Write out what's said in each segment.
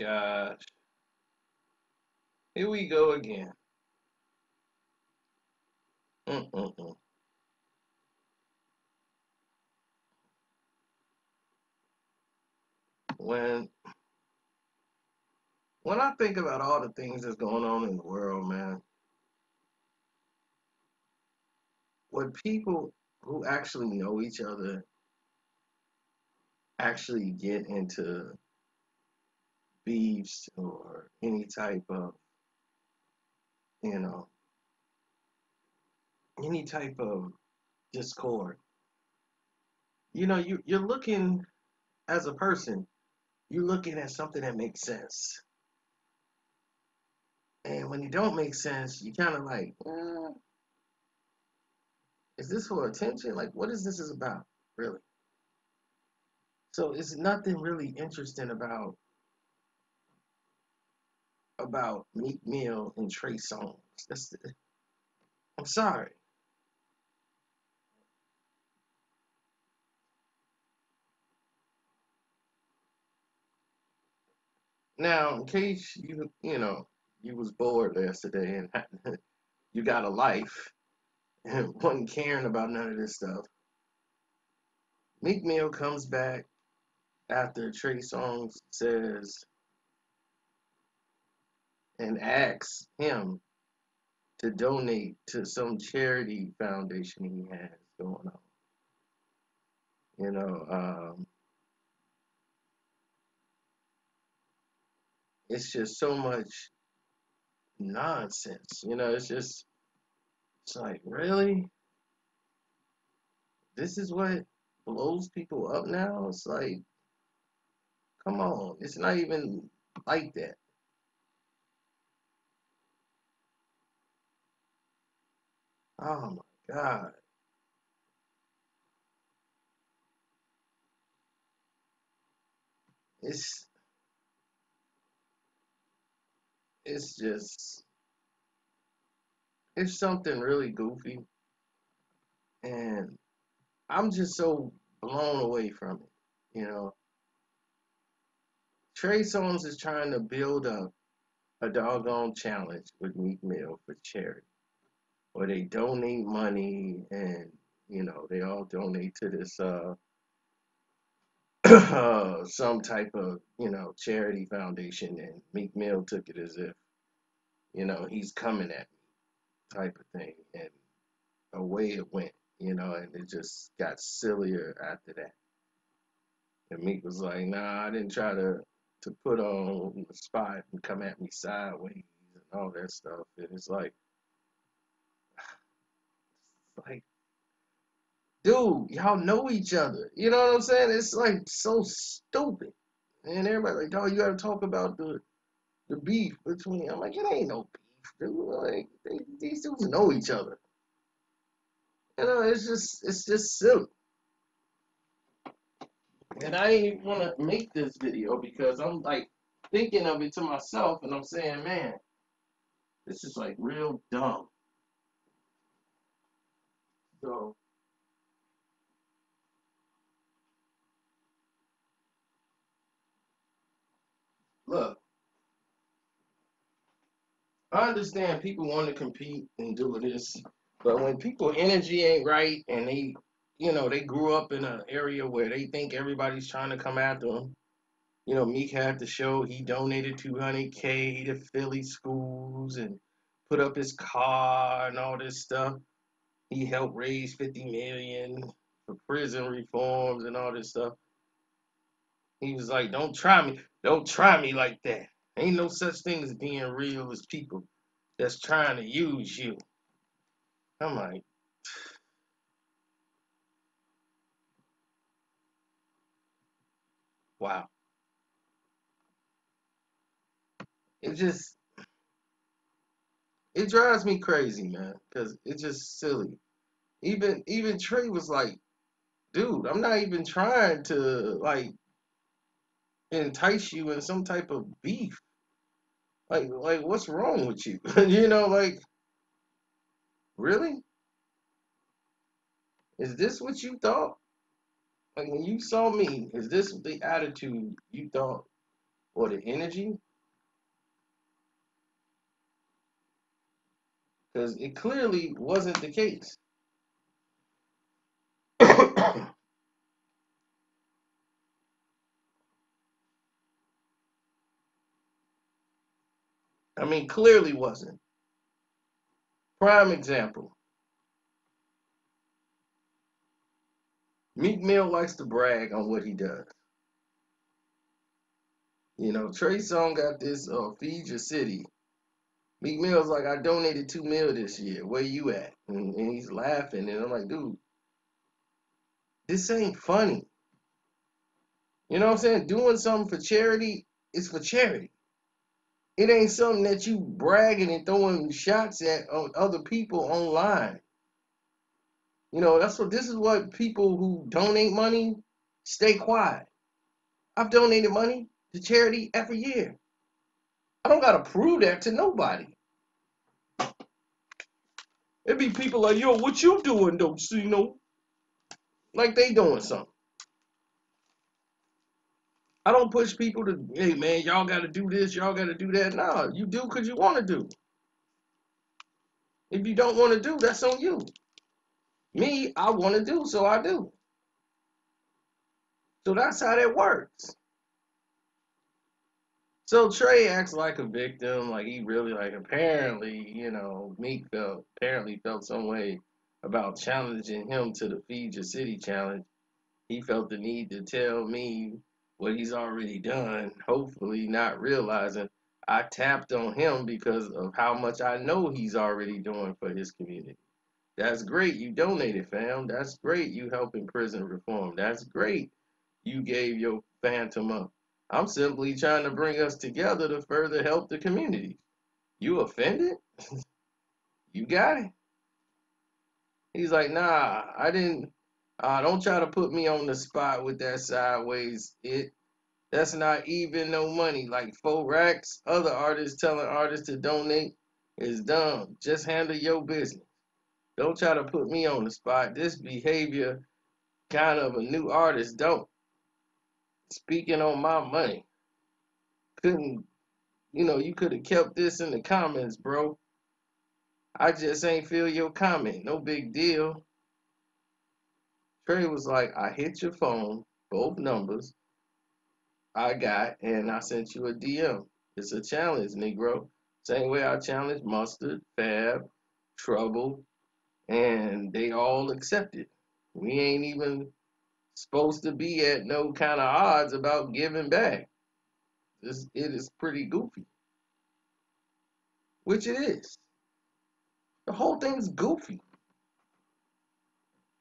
gosh. Here we go again. Mm-mm-mm. When when I think about all the things that's going on in the world, man, when people who actually know each other actually get into beefs or any type of, you know, any type of discord, you know, you, you're looking as a person, you're looking at something that makes sense. And when you don't make sense, you kind of like, eh, is this for attention? Like, what is this is about, really? So it's nothing really interesting about about Meek Mill and Trey Songz. That's the, I'm sorry. Now, in case you you know you was bored yesterday and you got a life and wasn't caring about none of this stuff, Meek Mill comes back after Trey Songz says and asks him to donate to some charity foundation he has going on. You know, um, it's just so much nonsense. You know, it's just, it's like, really? This is what blows people up now? It's like, come on. It's not even like that. Oh my God. It's, it's just, it's something really goofy. And I'm just so blown away from it. You know, Trey Songz is trying to build up a doggone challenge with Meek Mill for charity, where they donate money and you know they all donate to this uh, some type of you know charity foundation, and Meek Mill took it as if you know he's coming at me type of thing, and away it went, you know, and it just got sillier after that. And Meek was like, "Nah, I didn't try to to put on the spot and come at me sideways and all that stuff." And it's like, like, dude, y'all know each other. You know what I'm saying? It's like so stupid. And everybody like, "Oh, you got to talk about the the beef between." I'm like, it ain't no beef, dude. Like they, these dudes know each other. You know, it's just it's just silly. And I ain't want to make this video because I'm like thinking of it to myself and I'm saying, man, this is like real dumb. So, look, I understand people want to compete and do this, but when people energy ain't right and they, you know, they grew up in an area where they think everybody's trying to come after them. You know, Meek had to show he donated 200k to Philly schools and put up his car and all this stuff. He helped raise 50 million for prison reforms and all this stuff. He was like, "Don't try me, don't try me like that. Ain't no such thing as being real as people that's trying to use you." I'm like, wow. It just it drives me crazy, man, because it's just silly. Even even Trey was like, dude, I'm not even trying to like entice you in some type of beef. Like like what's wrong with you? you know, like really? Is this what you thought? Like when you saw me, is this the attitude you thought or the energy? Because it clearly wasn't the case. I mean, clearly wasn't. Prime example. Meek Mill likes to brag on what he does. You know, Trey Song got this uh, Feed Your City. Meek Mill's like, I donated two mil this year. Where you at? And, and he's laughing, and I'm like, dude, this ain't funny. You know what I'm saying? Doing something for charity is for charity. It ain't something that you bragging and throwing shots at on other people online. You know, that's what this is what people who donate money stay quiet. I've donated money to charity every year. I don't gotta prove that to nobody. It'd be people like, yo, what you doing though? So, you know, like they doing something. I don't push people to, hey man, y'all gotta do this, y'all gotta do that. Nah, you do because you want to do. If you don't want to do, that's on you. Me, I want to do, so I do. So that's how that works. So Trey acts like a victim, like he really like apparently, you know, Meek felt apparently felt some way about challenging him to the Feed Your City challenge. He felt the need to tell me what he's already done, hopefully not realizing I tapped on him because of how much I know he's already doing for his community. That's great. You donated, fam. That's great. You helping prison reform. That's great. You gave your phantom up. I'm simply trying to bring us together to further help the community. You offended? you got it. He's like, nah, I didn't. Uh, don't try to put me on the spot with that sideways. It that's not even no money. Like four racks, other artists telling artists to donate is dumb. Just handle your business. Don't try to put me on the spot. This behavior kind of a new artist don't. Speaking on my money. Couldn't you know, you could have kept this in the comments, bro. I just ain't feel your comment. No big deal. Trey was like, I hit your phone, both numbers I got, and I sent you a DM. It's a challenge, Negro. Same way I challenged Mustard, Fab, Trouble, and they all accepted. We ain't even supposed to be at no kind of odds about giving back. This, it is pretty goofy. Which it is. The whole thing's goofy.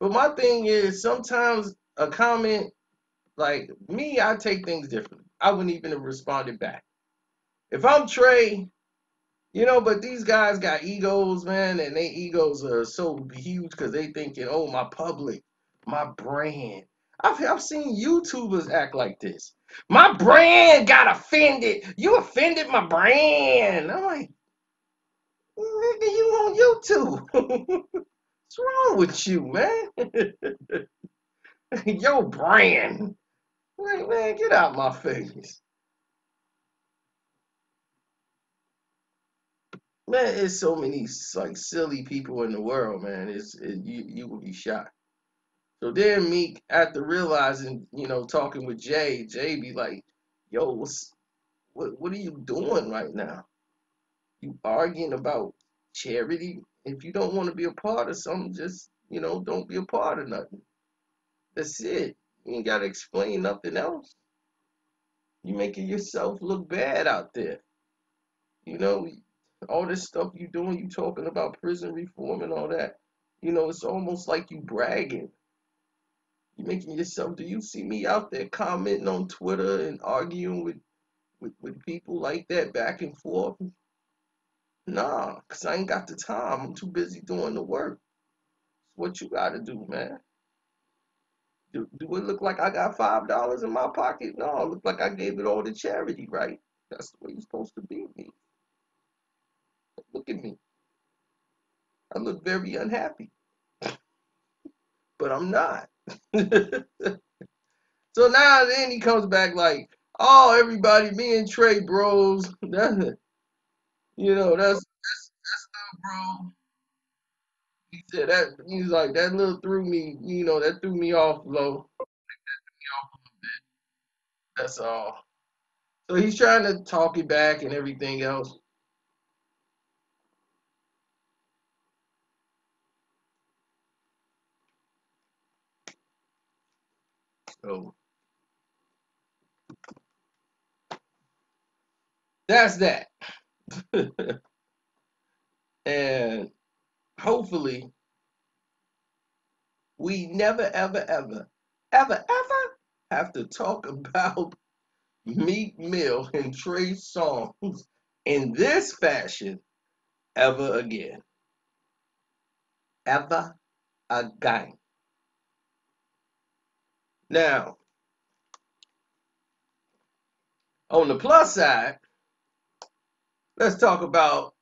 But my thing is sometimes a comment like me, I take things differently. I wouldn't even have responded back. If I'm Trey, you know, but these guys got egos, man, and their egos are so huge because they thinking, oh, my public, my brand. I've, I've seen YouTubers act like this. My brand got offended. You offended my brand. I'm like, nigga, you on YouTube. What's wrong with you, man? Your brand. Like, man, get out my face. Man, it's so many like silly people in the world, man. It's it, you you will be shocked. So then Meek, after realizing, you know, talking with Jay, Jay be like, "Yo, what's what what are you doing right now? You arguing about charity? If you don't want to be a part of something, just you know, don't be a part of nothing. That's it. You ain't gotta explain nothing else. You making yourself look bad out there. You know, all this stuff you doing, you talking about prison reform and all that. You know, it's almost like you bragging. You making yourself. Do you see me out there commenting on Twitter and arguing with with, with people like that back and forth? Nah, cause I ain't got the time. I'm too busy doing the work. What you gotta do, man? Do, do it look like I got five dollars in my pocket? No, it look like I gave it all to charity, right? That's the way you're supposed to be me. Look at me. I look very unhappy. But I'm not. So now then he comes back like, Oh, everybody, me and Trey bros. That, you know, that's that's that's little bro. He said that he's like that little threw me, you know, that threw me off low. That's all. So he's trying to talk it back and everything else. So that's that. and hopefully we never ever ever ever ever have to talk about Meek Mill and Trey Songz in this fashion ever again. Ever again. Now, on the plus side, let's talk about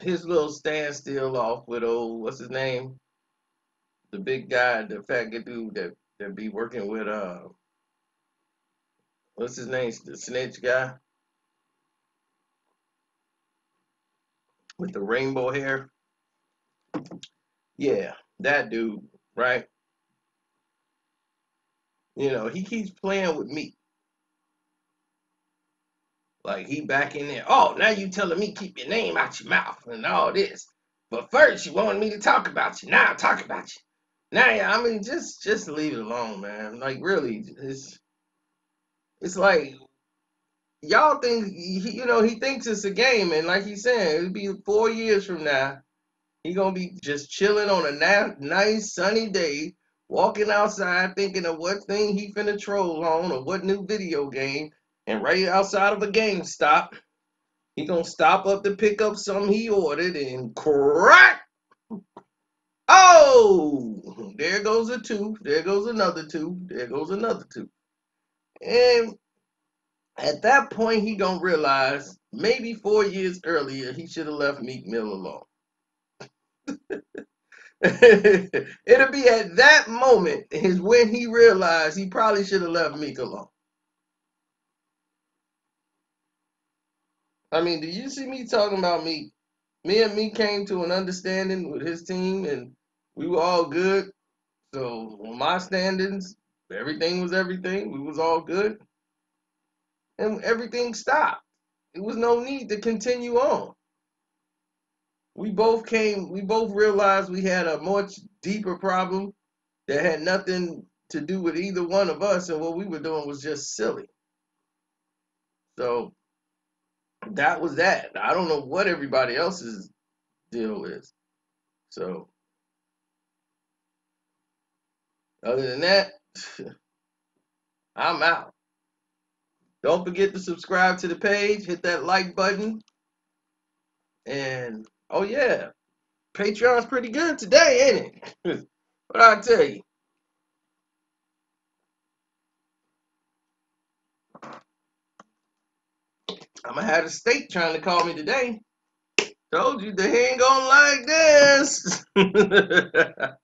his little standstill off with old what's his name? The big guy, the fat dude that that be working with uh what's his name? The snitch guy with the rainbow hair. Yeah, that dude, right? You know, he keeps playing with me. Like he back in there. Oh, now you telling me keep your name out your mouth and all this. But first you wanted me to talk about you. Now I'm talking about you. Now yeah, I mean just just leave it alone, man. Like really, it's it's like y'all think you know he thinks it's a game, and like he's saying, it'll be four years from now. He gonna be just chilling on a na- nice sunny day, walking outside, thinking of what thing he finna troll on or what new video game, and right outside of a GameStop, he gonna stop up to pick up something he ordered and crack. Oh, there goes a tooth. There goes another tooth. There goes another tooth. And at that point, he gonna realize maybe four years earlier he should have left Meek Mill alone. It'll be at that moment is when he realized he probably should have left Meek alone. I mean, do you see me talking about Meek? Me and me came to an understanding with his team, and we were all good. So my standings, everything was everything. We was all good, and everything stopped. There was no need to continue on. We both came. We both realized we had a much deeper problem that had nothing to do with either one of us, and what we were doing was just silly. So that was that. I don't know what everybody else's deal is. So other than that, I'm out. Don't forget to subscribe to the page, hit that like button, and oh yeah, Patreon's pretty good today, ain't it? what I tell you. I'm gonna have the state trying to call me today. Told you they ain't gonna like this.